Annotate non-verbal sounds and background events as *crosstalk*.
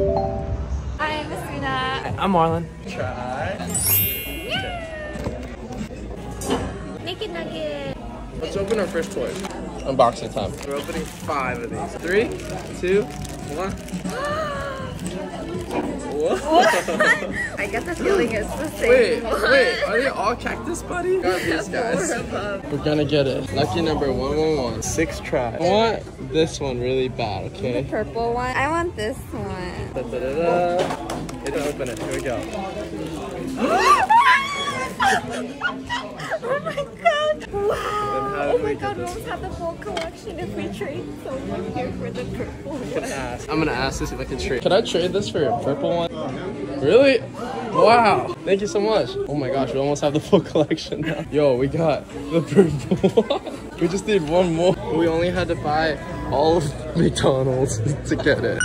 Hi, I'm Asuna. I'm Marlin. Try. Naked Nugget. Let's open our first toy. Unboxing time. We're opening five of these. Three, two, one. *gasps* *gasps* *gasps* What? *laughs* I get the feeling it's the same Wait, one. wait, are they all cactus buddy? *laughs* Got these guys. Um, we're gonna get it. Lucky number 111. Six tries. I want this one really bad, okay? The purple one. I want this one. Da, da, da, da. It's open it. Here we go. *laughs* Oh my god! Wow! how Oh did my we god, get we almost have the full collection if we trade someone here for the purple one. I'm gonna ask this if I can trade. Could I trade this for a purple one? Really? Wow. Thank you so much. Oh my gosh, we almost have the full *laughs* collection now. Yo, we got the purple *laughs* one. We just need one more. We only had to buy all of *laughs* McDonald's to get it.